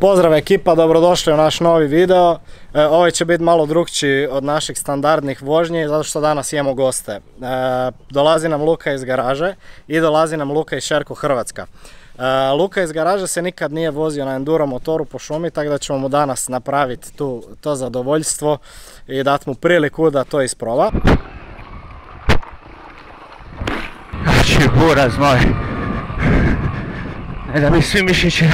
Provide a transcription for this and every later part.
Pozdrav ekipa, dobrodošli u naš novi video. E, ovaj će biti malo drugčiji od naših standardnih vožnji, zato što danas imamo goste. E, dolazi nam Luka iz garaže i dolazi nam Luka iz Šerko Hrvatska. E, Luka iz garaže se nikad nije vozio na enduro motoru po šumi, tako da ćemo mu danas napraviti tu, to zadovoljstvo i dati mu priliku da to isproba. Znači, buraz moj. Ne da mi svi mišići.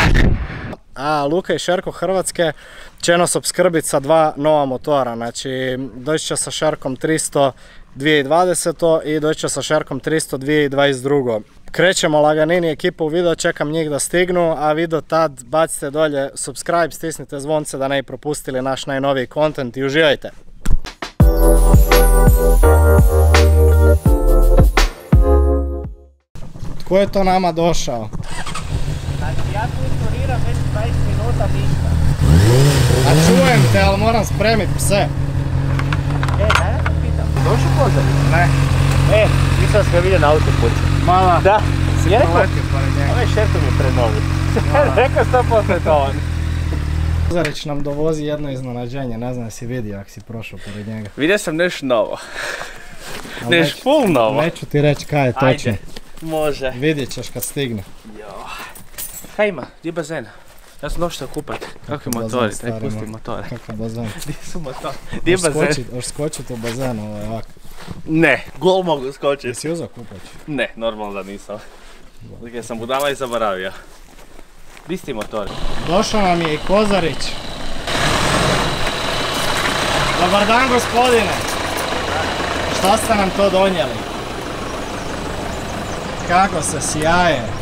A Luka i Šerko Hrvatske će nas obskrbiti sa dva nova motora. Znači, doći će sa Šerkom 300 2020. i doći će sa Šerkom 300 2022. Krećemo laganini ekipa u video, čekam njih da stignu, a video tad bacite dolje subscribe, stisnite zvonce da ne propustili naš najnoviji kontent i uživajte! Tko je to nama došao? Znači ja tu turiram već 20 minuta ništa. A čujem te, ali moram spremit pse. E, daj ja te pitam. Došli pozor? Ne. E, nisam se vidio na autoputu. Mala. Da. Si je rekao? Poletio pored njega. Ovaj šerto mi je prenovi. Rekao sam posle to on. Zarić nam dovozi jedno iznenađenje, ne znam jesi vidio ako si prošao pored njega. Vidio sam nešto novo. Neć- full novo. Neću ti reći kaj je točno. Ajde. Može. Vidjet ćeš kad stigne. Kaj ima? Gdje je bazen? Ja sam došao kupat. Kakvi motori? Stari, pusti motore. Kakav bazen. Gdje su motori? Gdje je bazen? Hoš skočit u bazen, ovo je ovak. Ne, gol mogu skočiti. Jesi uzao kupač? Ne, normalno da nisam. Dakle, sam budala i zaboravio. Di su ti motori? Došao nam je i Kozarić. Dobar dan gospodine. Šta ste nam to donijeli? Kako se sjaje.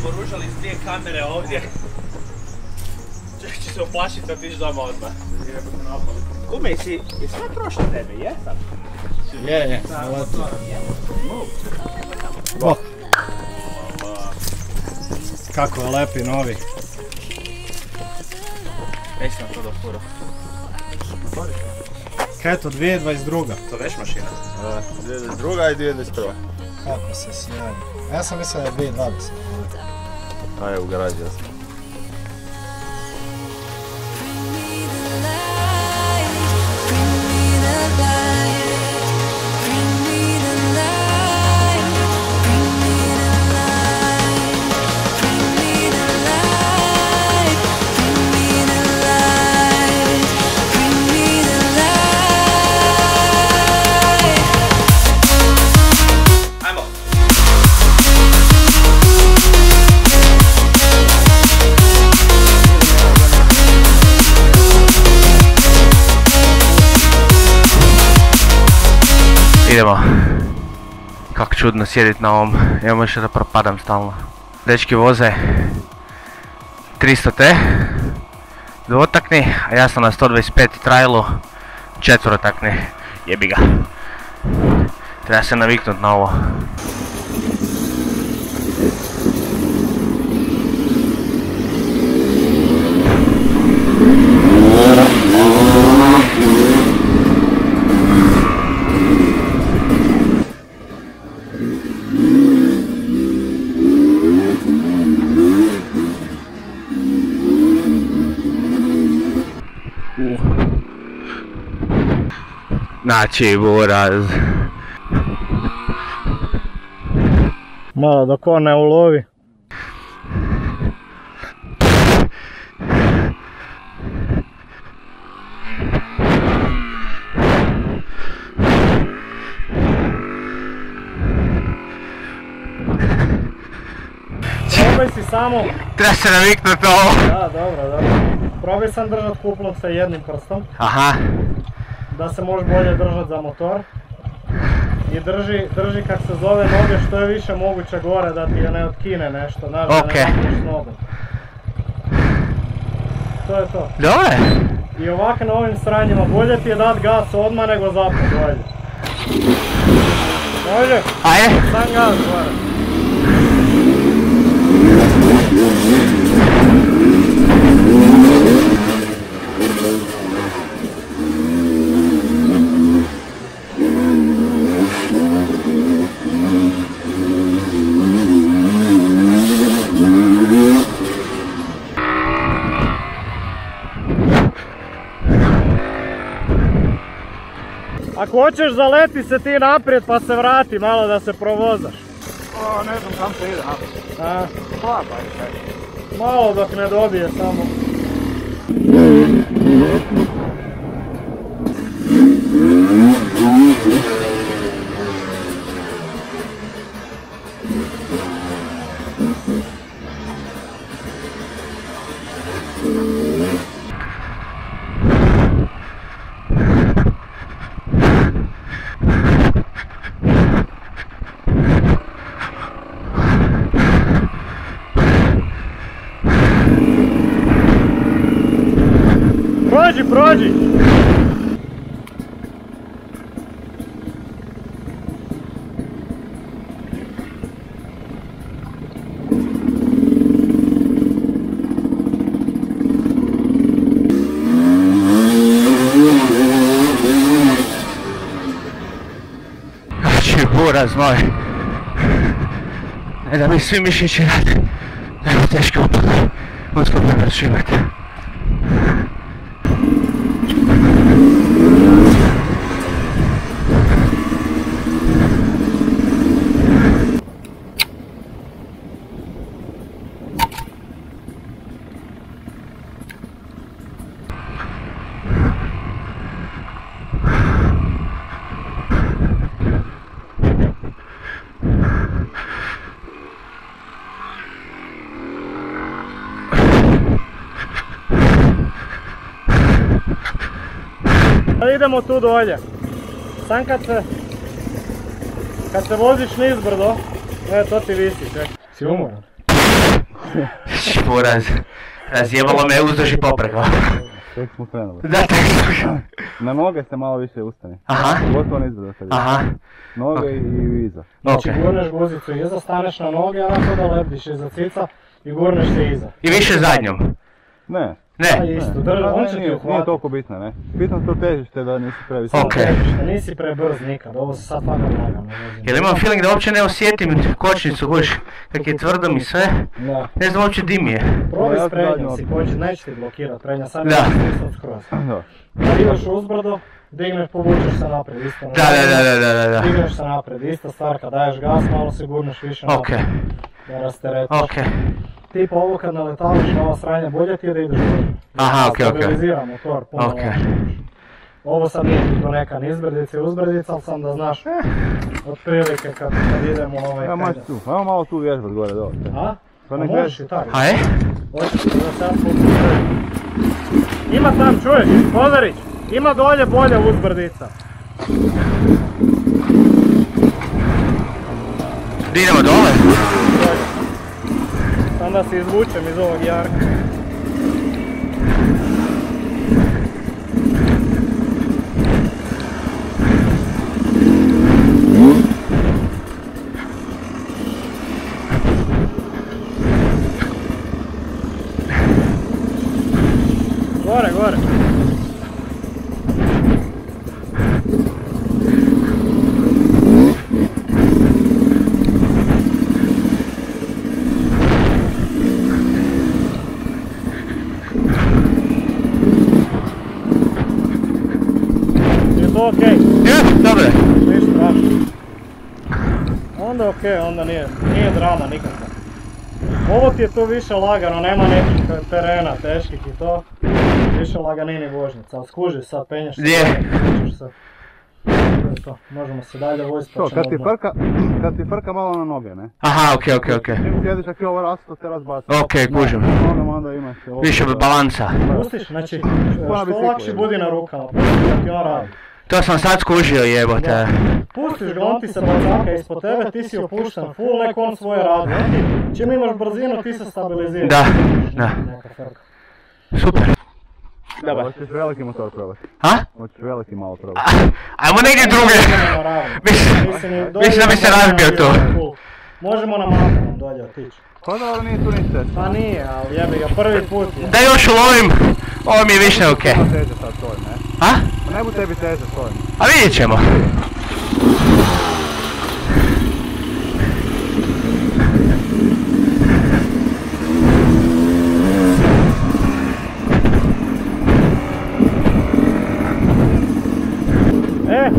Oboružali s dvije kamere ovdje. Čovjek će se uplašiti otići doma odmah. Kume, jesi, jesi ja prošao tebe, jesam? Je, je, naletio. Bok. Kako je lepi novi. Nisam to do fura. Kaj je to, 2022. To veš mašina? 2022. i 2021. Kako se sjaje. Ja sam mislio da je 2020. A je u garaži ja čudno sjedit na ovom, ja možda da propadam stalno. Dečki voze 300 T, dvotakni, a ja sam na 125 trailu, četvrotakni, jebi ga. Treba se naviknut na ovo. Znači, buraz. Malo dok on ne ulovi. Probaj si samo, Treba se naviknut na ovo. da dobro, dobro. Probaj sam držat kuplom sa jednim prstom, Aha, da se možeš bolje držat za motor. I drži, drži kak se zove noge što je više moguće gore da ti je ne otkine nešto, znaš da Ok. ne napneš nogom. To je to. dobro je. I ovako na ovim sranjima bolje ti je dat gas odmah nego zapad dolje. Može, Ajde. sam gas gore. Hoćeš zaleti se ti naprijed pa se vrati malo da se provozaš. O, ne znam kam se ide naprijed. A, Klapa je malo dok ne dobije samo. Prođi, prođi! Znači, buraz moj. Ne da mi svi mišići rade. Evo teško upade. Uskoro ne preživati. Sad idemo tu dolje. Sam kad se... Kad se voziš nizbrdo, e to ti visi, čekaj. Si umoran? Buraz. Razjebalo me uzduž i popreko. Tek smo krenuli. Da, tek slušam. Na noge se malo više ustani. Aha. Gotovo nizbrdo sad ide. Aha. Noge i iza. Znači Okej. gurneš guzicu iza, staneš na noge, a nakon da lebdiš iza cica i gurneš se iza. I više zadnjom. Ne. Ne. isto, drž, on će ti nije, toliko bitno, ne. Bitno to težište da nisi previše. Ok. Nisi prebrz nikad, ovo se sad fakat lagano. Jer imam feeling da uopće ne osjetim kočnicu, kuš, kak je tvrdo mi sve. Da. Ne znam uopće di mi je. Probaj s prednjom si koči, neće ti blokirat prednja, Da. je stisnut skroz. Da. Kad ideš uzbrdo, digneš, povučeš se naprijed, isto. Da, da, da, da, da, da. Digneš se naprijed, ista stvar, kad daješ gas, malo se gurneš više Ok, naprijed, da rasteretiš. ok. Tipa ovo kad naletavaš na ova sranja, bolje ti je da ideš. Aha, ok, ok. Stabilizira motor puno Ok. lakše. Ovo sad nije to neka ni izbrdica i uzbrdica, ali sam da znaš otprilike kad, kad idemo ovaj Evo maš pedal. tu, evo malo tu vježbat gore dole. A? Pa Pa nek možeš i tako. A je? Hoćeš da sad. Ima tam, čuješ, Pozarić, ima dolje bolja uzbrdica. Di idemo dole? Dolje. Sam da se izvučem iz ovog jarka. Gore, gore. Je to okej? Je, dobro je. Ništa strašno. Okej, onda nije, nije drama nikakva. Ovo ti je tu više lagano, nema nekih terena teških i to. Više laganini vožnjica, ali skuži sad, penješ se. Je. penješ se. To možemo se dalje voziti pa To, ćemo kad ti frka, kad ti frka malo na noge, ne. Aha, okej, okej, okej. Čim sjediš ako je ovo rasto, te razbaci. Okej, kužim. Onda, onda imaš ovo. Više balansa. Pustiš, znači, Pa što je. budi na rukama, pustiš da ti on radi. To sam sad skužio jebote. Pustiš ga, on ti se bacaka ispod tebe, ti si opušten full, nek on svoje radi. Ti, čim imaš brzinu, ti se stabiliziraš. Da, da. Super. Dobar. Hoćeš veliki motor probati. A? Hoćeš veliki malo probati. Ajmo negdje druge. Mislim, mislim da bi se razbio tu. Možemo na Makanom dolje otići. Pa dobro, nije tu ništa. Pa nije, ali jebi ga, prvi put je. Da još ulovim, ovo mi je više okej. Nema A? Pa ne bu tebi teže s ovim. A vidjet ćemo. E,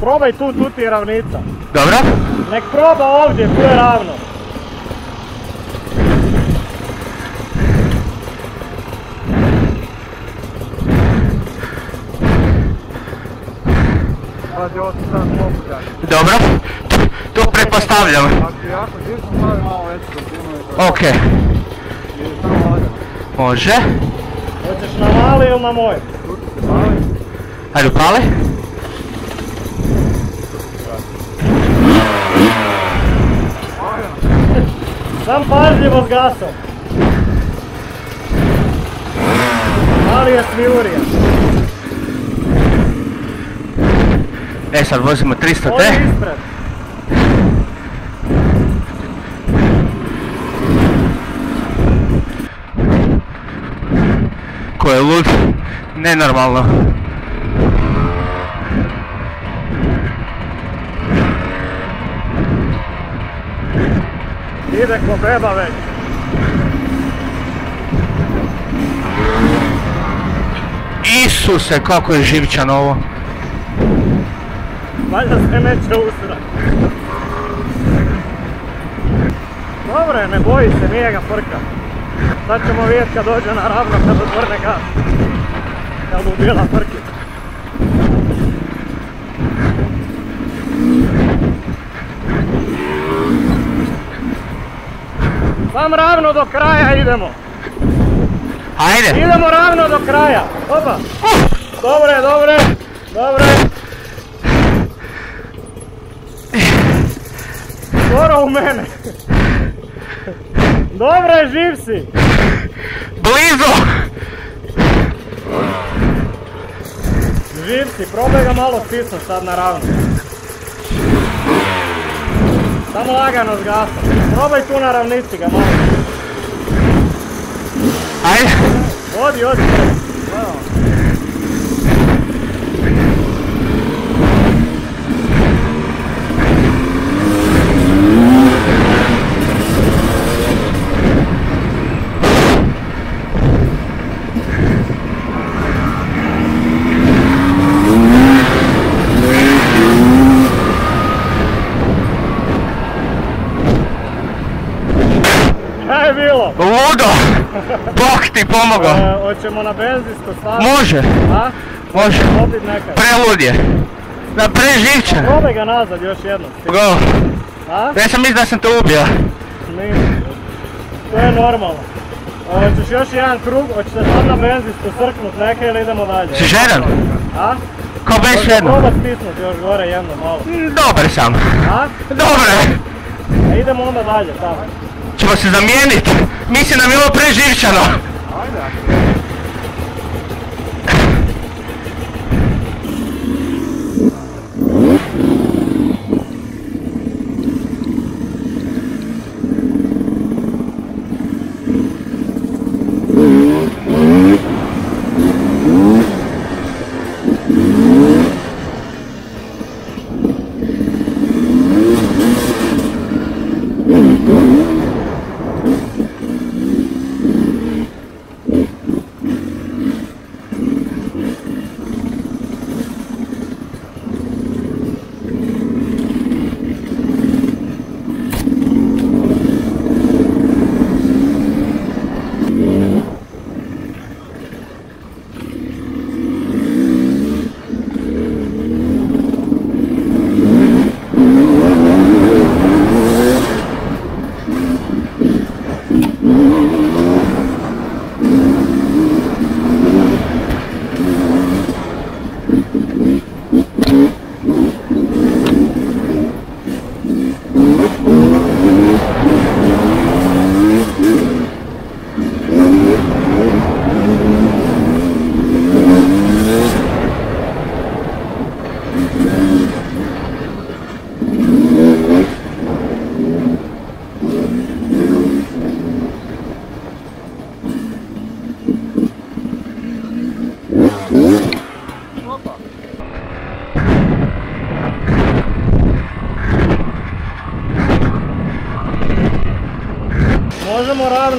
probaj tu, tu ti je ravnica. Dobro? Nek proba ovdje, tu je ravno. Dobro? Tu-. Ako jako malo veću to. Ok, samo lagano. može. Hoćeš na mali ili na moj? Mali. Ajde upali. Sam pažljivo s gasom. Mali je svijurija. E sad vozimo 300 Odi T. Ko je lud? Nenormalno. Ide ko beba već. Isuse, kako je živčan ovo. Valjda se neće usrat. Dobro je, ne boji se, nije ga frka. Sad ćemo vidjet kad dođe na ravno, kad otvrne gas. Kad mu bila frki. Sam ravno do kraja idemo. Ajde. Idemo ravno do kraja. Opa. Dobre, dobre, dobre. Skoro u mene. Dobre, živ si. Blizu! Živ si, probaj ga malo stisnut sad na ravno. Samo lagano s gasom. Probaj tu na ravnici ga malo. Ajde. Odi, odi je bilo? Ludo! Bog ti pomogao. E, hoćemo na benzinsko staviti. Može, A? može. Prelud je. Da preživčan. Probaj ga nazad još jednom. Go. A? Ja sam mislio da sam te ubio. Nisi. To je normalno. Hoćeš još jedan krug, hoćete sad na benzinsku srknut neke ili idemo dalje? Si željan? A? Kao bez Hoćeš jedno. probat stisnut još gore jedno malo. Dobar sam. A? Dobre. A idemo onda dalje, tamo. Ćemo se zamijenit. Mislim da mi je ovo preživčano. Možemo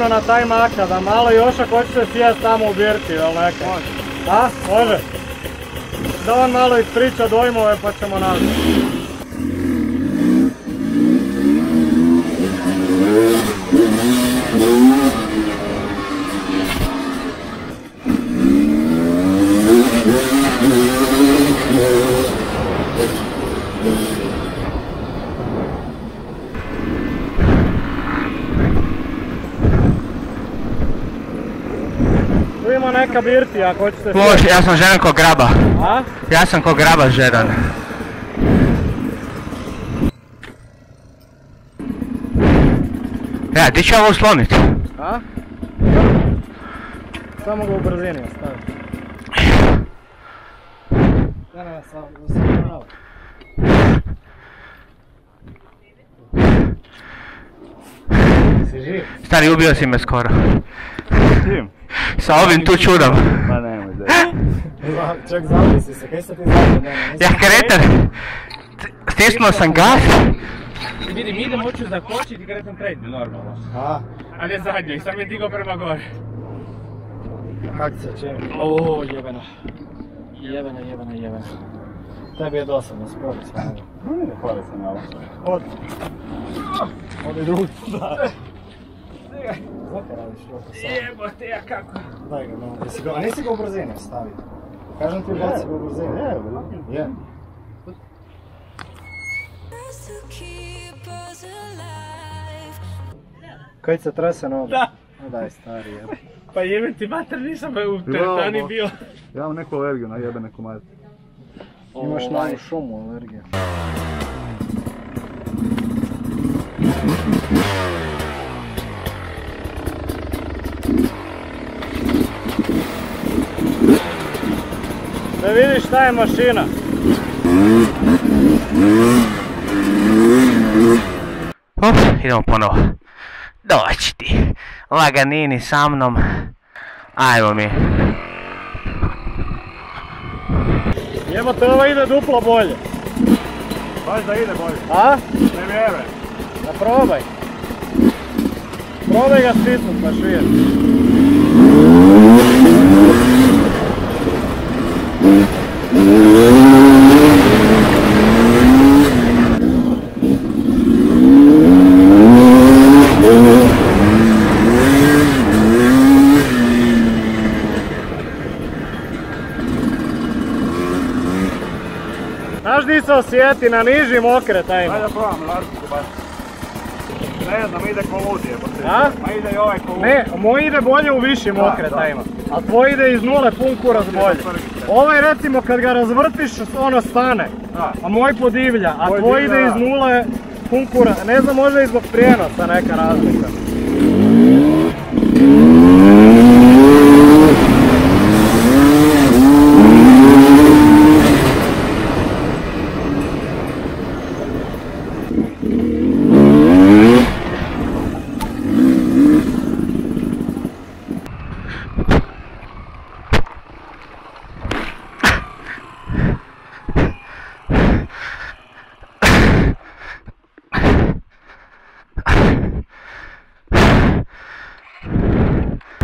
ravno na taj maka, da malo još ako hoćete sjest tamo u birti, jel neka? Može. A? Može? da on malo ispriča dojmove pa ćemo nastaviti. Neka birtija ako hoćete Može, ja sam žedan ko graba. A? Ja sam ko graba žedan. Ja, di ću ovo uslonit? A? Samo ga u brzini ostavi. Ne, ne, sam, sam. Si živ? Stari, ubio si me skoro. Tim? Sa ovim tu čudom. Pa nemoj da. Čak zavisi se, kaj se ti zavisi? Ja kretar. Stisnuo sam gas. Vidim, idem, hoću zakočiti i kretam prednju, normalno. A, A ne zadnju, i sam je digao prema gore. kak se čini? O, jebena. Jebena, jebena, jebena. Tebi je dosadno, spori se. Ne hvali se malo. Od. Od i drugi. Zakaj radiš? Jebote, ja kako. Daj ga malo. Jesi ga, a nisi ga u brzini stavio? Kažem ti baci ga u brzini. Je, je. Kaj se trese noga? Da. No daj stari jebe. Pa jebem ti mater, nisam u teretani bio. Ja imam neku alergiju na jebene komade. Imaš Ovaj. na šumu alergiju. Da vidiš šta je mašina. Op, idemo ponovo. Doći ti. Laganini sa mnom. Ajmo mi. Jebote, ovo ide duplo bolje. Baš da ide bolje. A? Ne vjerujem. Da probaj. Probaj ga stisnut pa vidjeti. Se osjeti na nižim okretajima? Ajde da probam, Larku baš. Ne znam, ide ko ludi jebote. A? Ma ide i ovaj ko ludi. Ne, moj ide bolje u višim Da, okretajima, a tvoj ide iz nule pun kurac bolje. Ovaj recimo kad ga razvrtiš ono stane, Da. a moj podivlja, a tvoj ide iz nule pun kurac. Ne znam, možda i zbog prijenosa neka razlika.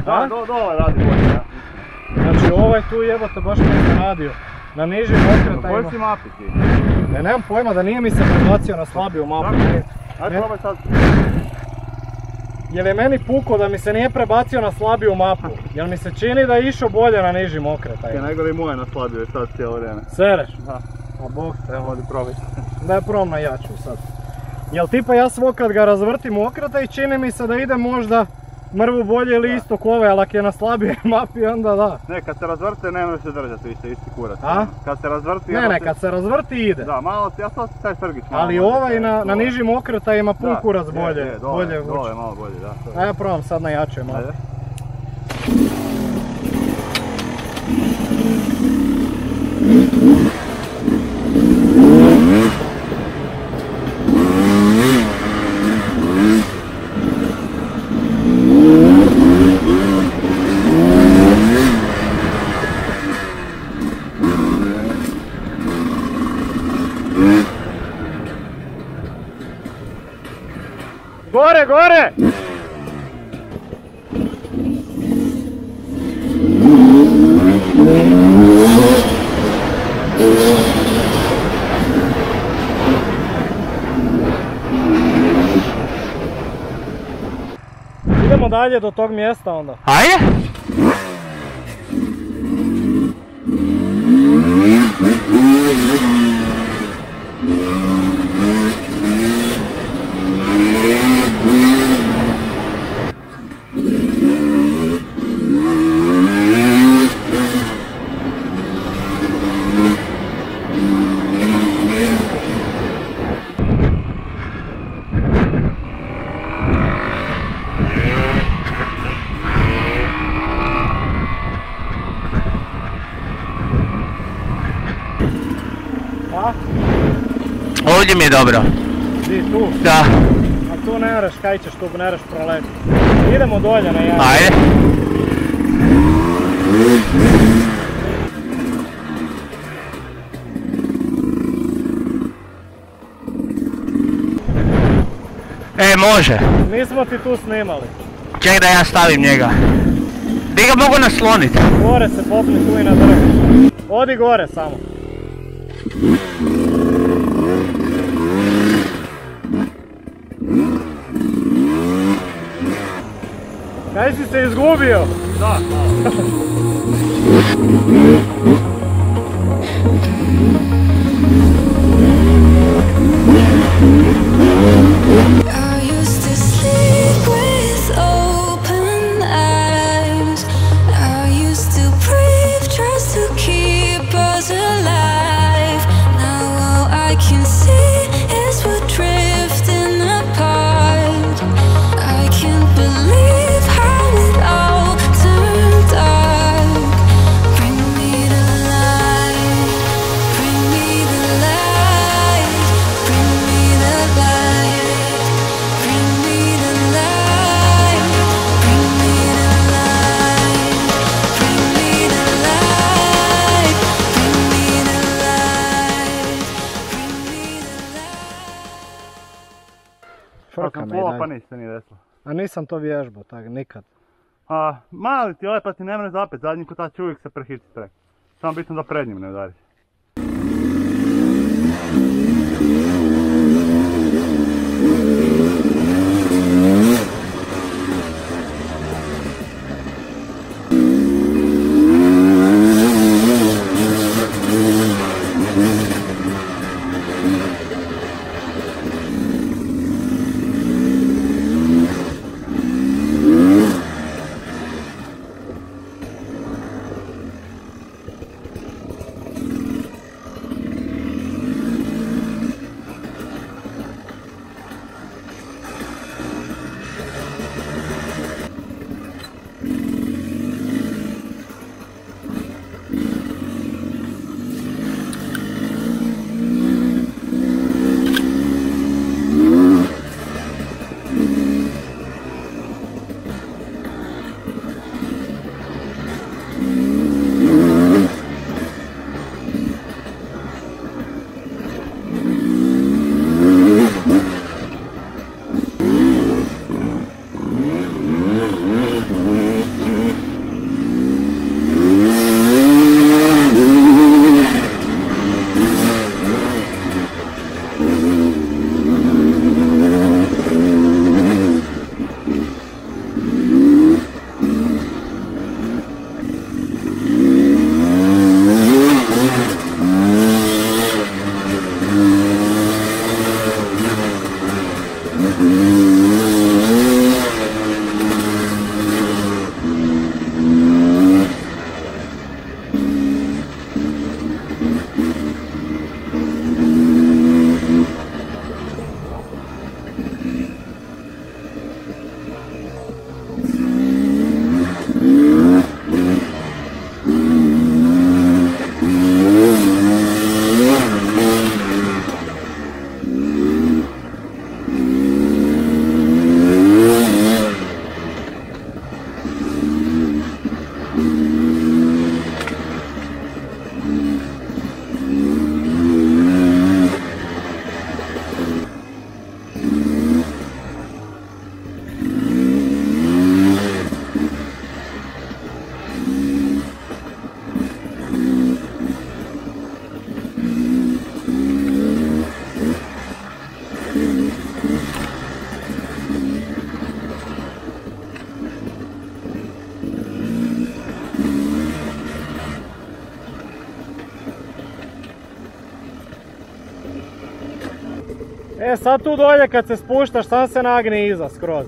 Da, do, dole radi bolje. da. Znači ovaj tu jebote baš mi je Na nižim Na kojoj okretajima. si mapi ti? Ne, nemam pojma da nije mi se prebacio na slabiju mapu. Ajde probaj sad. Jel je meni puko da mi se nije prebacio na slabiju mapu? Jel mi se čini da je išao bolje na nižim okretajima? najgore i moje naslabio sad cijelo vrijeme. Sereš? Da. A bog te, Evo ovdje probaj. Da je probam na jaču sad. Jel tipa ja svog kad ga razvrtim u i čini mi se da ide možda mrvu bolje ili isto kove, ali ako je na slabije mapi onda da. Ne, kad se razvrte ne može se držati više, isti kurac. A? Kad se razvrti... Ne, ne, kad se razvrti ide. Da, malo, ja sad taj Srgić malo Ali ovaj na, nižim okretajima pun Da, kurac je, bolje, je, dole, bolje. Dole malo bolje, da. A ja probam sad na jačoj malo. Ajde. gore! Idemo dalje do tog mjesta onda. Ajde! Ovdje mi je dobro. Di tu? Da. A tu ne moraš, kaj ćeš tu, ne moraš proletiti. Idemo dolje na jedan. Ajde. E, može. Nismo ti tu snimali. Ček da ja stavim njega. Di ga mogu naslonit? Gore se popni tu i na drvo. Odi gore samo. Kaj si se izgubio? I Pa sam čuo, pa ništa nije desilo. A nisam to vježbao, tak nikad. A, mali ti ovaj pa ti ne mre zapet, zadnji kotač uvijek se prehiti prek. Samo bitno da prednjim ne udariš. Sad tu dolje kad se spuštaš, sam se nagni iza skroz.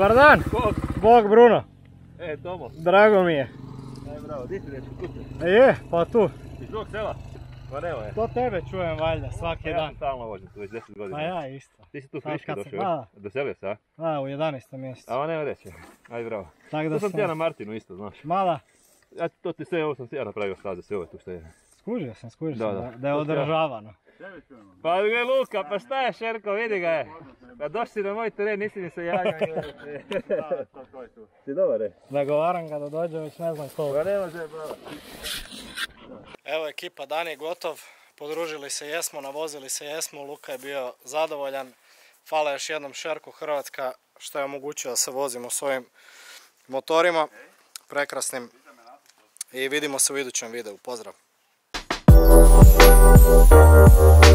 Dobar dan. Bog. Bog Bruno. E, Tomo. Drago mi je. Aj, bravo, di si dečko, kuće? E je, pa tu. Iz drugog sela? Pa nema je. To tebe čujem valjda svaki Pa ja dan. sam stalno vožem tu već 10 godina. Pa ja isto. Ti si tu friški došao. Doselio se, a? A, u 11. mjesecu. A nema reći. Aj, bravo. Tako da Tu sam ti ja na Martinu isto, znaš. Mala, Ja to ti sve ovo sam ti ja napravio staze, sve ovo tu što je. skužio sam, skužio Da, sam da. je To ja. održavano. Pa gle Luka, pa šta je Šerko, vidi ga je. Pa došli si na moj teren, nisi mi se javio. Si dobar, je. Zagovaram ga da dođe već ne znam koliko. Pa ne može, bravo. Evo ekipa, dan je gotov. Podružili se jesmo, navozili se jesmo. Luka je bio zadovoljan. Hvala još jednom Šerku Hrvatska što je omogućio da se vozimo s ovim motorima. Prekrasnim. I vidimo se u idućem videu. Pozdrav! Thank you.